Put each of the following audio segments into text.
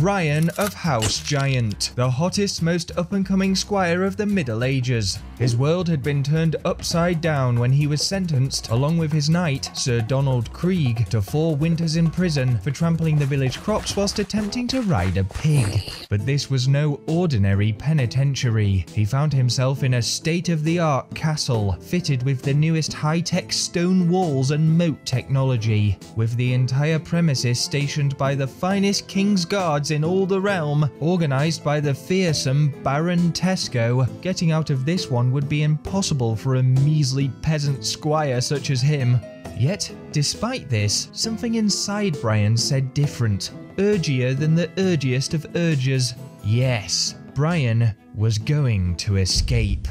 Brian of House Giant, the hottest, most up and coming squire of the Middle Ages. His world had been turned upside down when he was sentenced, along with his knight, Sir Donald Krieg, to four winters in prison for trampling the village crops whilst attempting to ride a pig. But this was no ordinary penitentiary. He found himself in a state of the art castle, fitted with the newest high tech stone walls and moat technology, with the entire premises stationed by the finest King's Guards in all the realm, organised by the fearsome Baron Tesco. Getting out of this one would be impossible for a measly peasant squire such as him. Yet, despite this, something inside Brian said different, urgier than the urgiest of urges. Yes, Brian was going to escape.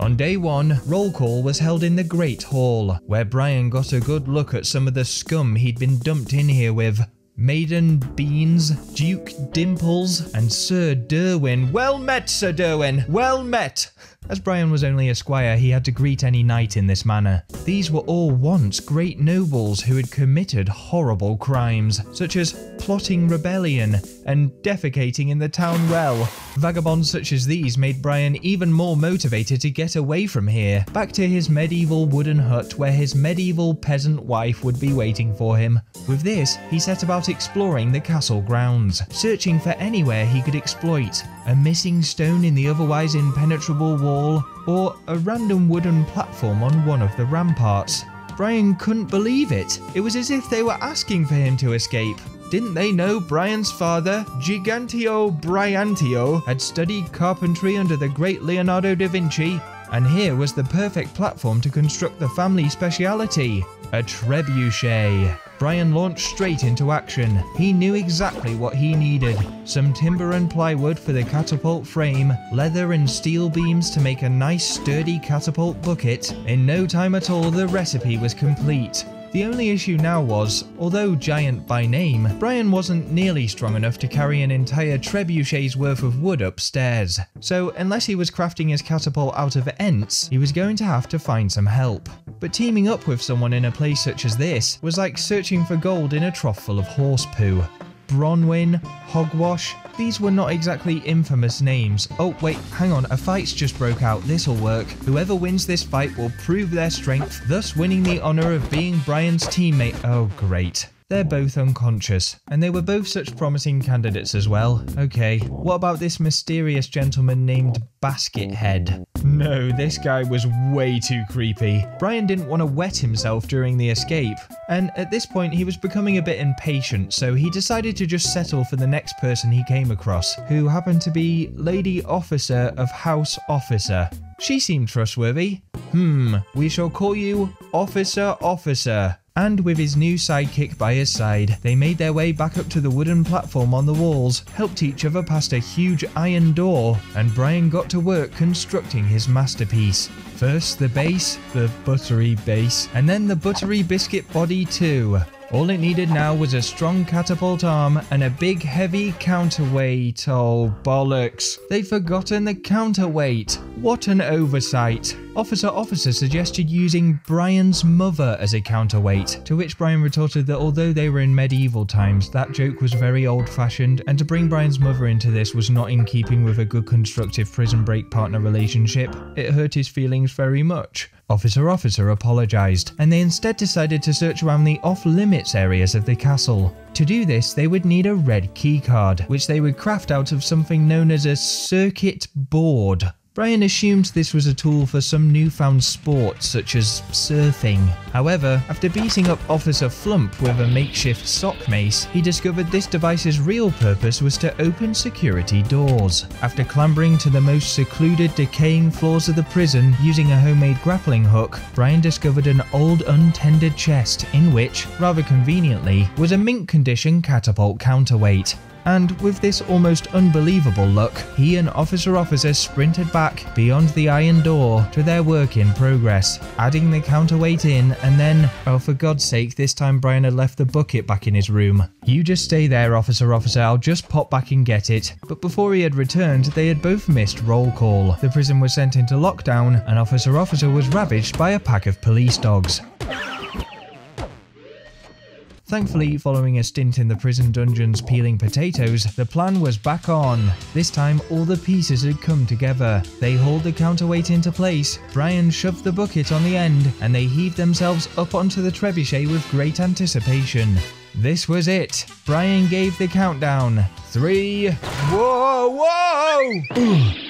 On day one, roll call was held in the Great Hall, where Brian got a good look at some of the scum he'd been dumped in here with. Maiden Beans, Duke Dimples, and Sir Derwin. Well met, Sir Derwin! Well met! As Brian was only a squire, he had to greet any knight in this manner. These were all once great nobles who had committed horrible crimes, such as plotting rebellion and defecating in the town well. Vagabonds such as these made Brian even more motivated to get away from here, back to his medieval wooden hut where his medieval peasant wife would be waiting for him. With this, he set about exploring the castle grounds, searching for anywhere he could exploit. A missing stone in the otherwise impenetrable wall, or a random wooden platform on one of the ramparts. Brian couldn't believe it. It was as if they were asking for him to escape. Didn't they know Brian's father, Gigantio Briantio, had studied carpentry under the great Leonardo da Vinci? And here was the perfect platform to construct the family speciality, a trebuchet. Brian launched straight into action. He knew exactly what he needed. Some timber and plywood for the catapult frame, leather and steel beams to make a nice sturdy catapult bucket. In no time at all the recipe was complete. The only issue now was, although giant by name, Brian wasn't nearly strong enough to carry an entire trebuchet's worth of wood upstairs. So unless he was crafting his catapult out of ents, he was going to have to find some help. But teaming up with someone in a place such as this was like searching for gold in a trough full of horse poo. Bronwyn, Hogwash, these were not exactly infamous names. Oh wait, hang on, a fight's just broke out, this'll work. Whoever wins this fight will prove their strength, thus winning the honour of being Brian's teammate. Oh great. They're both unconscious, and they were both such promising candidates as well. Okay, what about this mysterious gentleman named Baskhead? No, this guy was way too creepy. Brian didn't want to wet himself during the escape, and at this point he was becoming a bit impatient, so he decided to just settle for the next person he came across, who happened to be Lady Officer of House Officer. She seemed trustworthy. Hmm, we shall call you Officer Officer and with his new sidekick by his side, they made their way back up to the wooden platform on the walls, helped each other past a huge iron door, and Brian got to work constructing his masterpiece. First the base, the buttery base, and then the buttery biscuit body too. All it needed now was a strong catapult arm and a big heavy counterweight. Oh, bollocks. They've forgotten the counterweight. What an oversight. Officer Officer suggested using Brian's mother as a counterweight, to which Brian retorted that although they were in medieval times, that joke was very old fashioned, and to bring Brian's mother into this was not in keeping with a good constructive prison break partner relationship. It hurt his feelings very much. Officer Officer apologised, and they instead decided to search around the off-limits areas of the castle. To do this, they would need a red keycard, which they would craft out of something known as a circuit board. Brian assumed this was a tool for some newfound sport such as surfing. However, after beating up Officer Flump with a makeshift sock mace, he discovered this device's real purpose was to open security doors. After clambering to the most secluded, decaying floors of the prison using a homemade grappling hook, Brian discovered an old untended chest in which, rather conveniently, was a mint condition catapult counterweight. And with this almost unbelievable luck, he and Officer Officer sprinted back beyond the iron door to their work in progress, adding the counterweight in and then, oh for god's sake, this time Brian had left the bucket back in his room. You just stay there, Officer Officer, I'll just pop back and get it. But before he had returned, they had both missed roll call. The prison was sent into lockdown and Officer Officer was ravaged by a pack of police dogs. Thankfully, following a stint in the prison dungeons peeling potatoes, the plan was back on. This time, all the pieces had come together. They hauled the counterweight into place, Brian shoved the bucket on the end, and they heaved themselves up onto the trebuchet with great anticipation. This was it. Brian gave the countdown. Three. Whoa, whoa!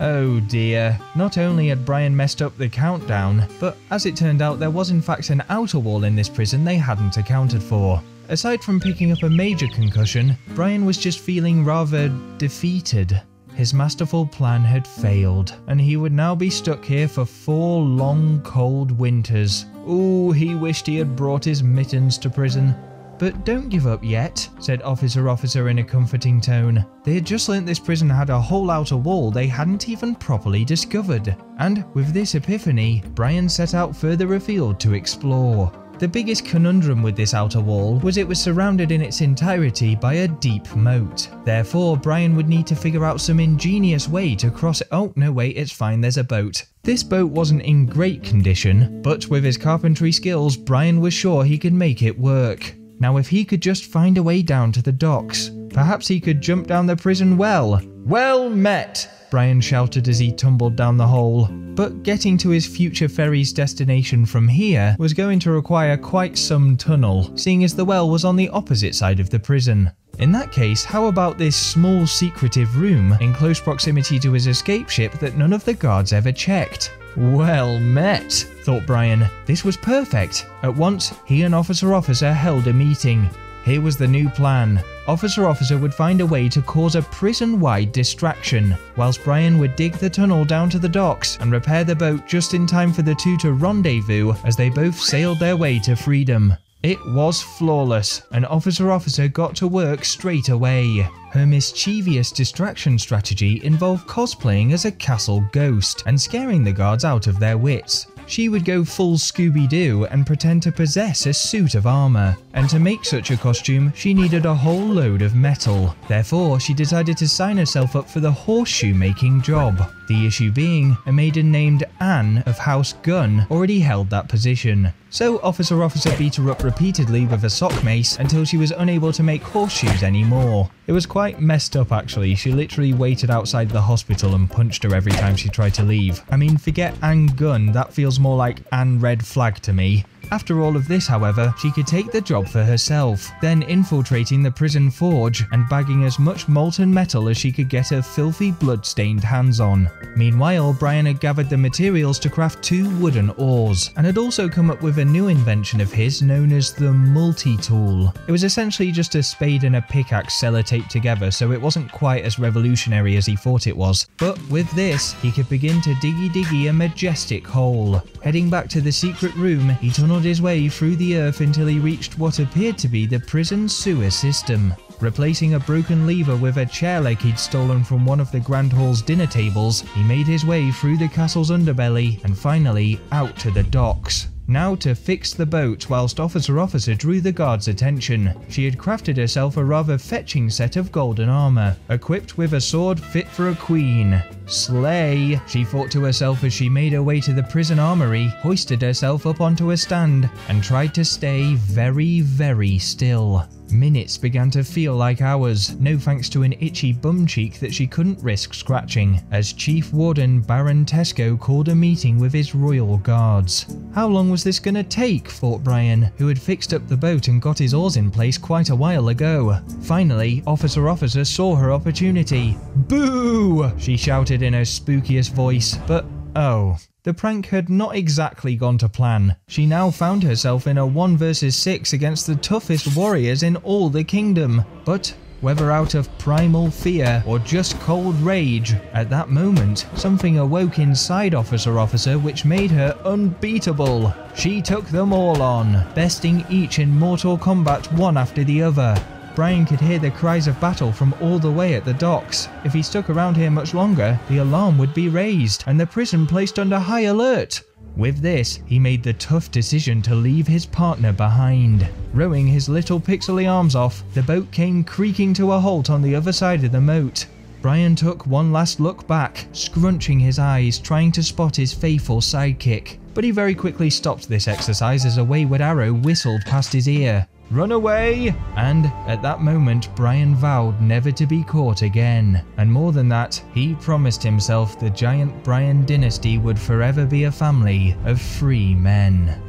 Oh dear. Not only had Brian messed up the countdown, but as it turned out, there was in fact an outer wall in this prison they hadn't accounted for. Aside from picking up a major concussion, Brian was just feeling rather defeated. His masterful plan had failed, and he would now be stuck here for four long, cold winters. Ooh, he wished he had brought his mittens to prison. But don't give up yet, said Officer Officer in a comforting tone. They had just learnt this prison had a whole outer wall they hadn't even properly discovered. And with this epiphany, Brian set out further afield to explore. The biggest conundrum with this outer wall was it was surrounded in its entirety by a deep moat. Therefore, Brian would need to figure out some ingenious way to cross it. Oh, no, wait, it's fine, there's a boat. This boat wasn't in great condition, but with his carpentry skills, Brian was sure he could make it work. Now, if he could just find a way down to the docks, perhaps he could jump down the prison well. Well met! Brian shouted as he tumbled down the hole. But getting to his future ferry's destination from here was going to require quite some tunnel, seeing as the well was on the opposite side of the prison. In that case, how about this small secretive room in close proximity to his escape ship that none of the guards ever checked? Well met, thought Brian. This was perfect. At once, he and Officer Officer held a meeting. Here was the new plan. Officer Officer would find a way to cause a prison-wide distraction, whilst Brian would dig the tunnel down to the docks and repair the boat just in time for the two to rendezvous as they both sailed their way to freedom. It was flawless, and Officer Officer got to work straight away. Her mischievous distraction strategy involved cosplaying as a castle ghost and scaring the guards out of their wits. She would go full Scooby-Doo and pretend to possess a suit of armour, and to make such a costume she needed a whole load of metal. Therefore, she decided to sign herself up for the horseshoe making job. The issue being, a maiden named Anne of House Gunn already held that position. So Officer Officer beat her up repeatedly with a sock mace until she was unable to make horseshoes anymore. It was quite messed up actually, she literally waited outside the hospital and punched her every time she tried to leave. I mean forget Anne Gunn, that feels more like Anne Red Flag to me. After all of this, however, she could take the job for herself, then infiltrating the prison forge and bagging as much molten metal as she could get her filthy blood-stained hands on. Meanwhile, Brian had gathered the materials to craft two wooden oars, and had also come up with a new invention of his known as the multi-tool. It was essentially just a spade and a pickaxe sellotaped together, so it wasn't quite as revolutionary as he thought it was. But with this, he could begin to diggy diggy a majestic hole. Heading back to the secret room, he tunneled his way through the earth until he reached what appeared to be the prison sewer system. Replacing a broken lever with a chair leg he'd stolen from one of the Grand Hall's dinner tables, he made his way through the castle's underbelly and finally out to the docks. Now to fix the boat whilst Officer Officer drew the guard's attention. She had crafted herself a rather fetching set of golden armour, equipped with a sword fit for a queen. Slay, she thought to herself as she made her way to the prison armory, hoisted herself up onto a stand, and tried to stay very, very still. Minutes began to feel like hours, no thanks to an itchy bum cheek that she couldn't risk scratching, as Chief Warden Baron Tesco called a meeting with his royal guards. How long was this gonna take, thought Brian, who had fixed up the boat and got his oars in place quite a while ago. Finally, Officer Officer saw her opportunity. Boo! she shouted in her spookiest voice, but oh. The prank had not exactly gone to plan. She now found herself in a 1 versus 6 against the toughest warriors in all the kingdom. But whether out of primal fear or just cold rage, at that moment, something awoke inside Officer Officer which made her unbeatable. She took them all on, besting each in Mortal Kombat one after the other. Brian could hear the cries of battle from all the way at the docks. If he stuck around here much longer, the alarm would be raised and the prison placed under high alert. With this, he made the tough decision to leave his partner behind. Rowing his little pixely arms off, the boat came creaking to a halt on the other side of the moat. Brian took one last look back, scrunching his eyes, trying to spot his faithful sidekick. but he very quickly stopped this exercise as a wayward arrow whistled past his ear. Run away! And at that moment, Brian vowed never to be caught again. And more than that, he promised himself the giant Brian dynasty would forever be a family of free men.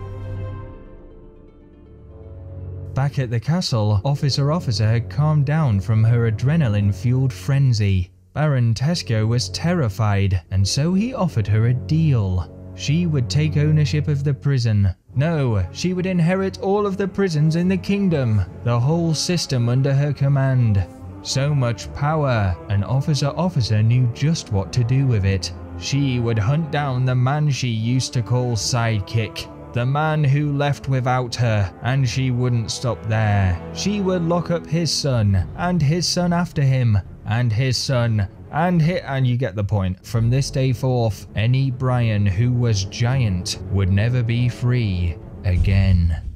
Back at the castle, Officer Officer had calmed down from her adrenaline fueled frenzy. Baron Tesco was terrified, and so he offered her a deal. She would take ownership of the prison. No, she would inherit all of the prisons in the kingdom, the whole system under her command. So much power, and Officer Officer knew just what to do with it. She would hunt down the man she used to call sidekick, the man who left without her, and she wouldn't stop there. She would lock up his son, and his son after him, and his son, and hit and you get the point. From this day forth, any Brian who was giant would never be free again.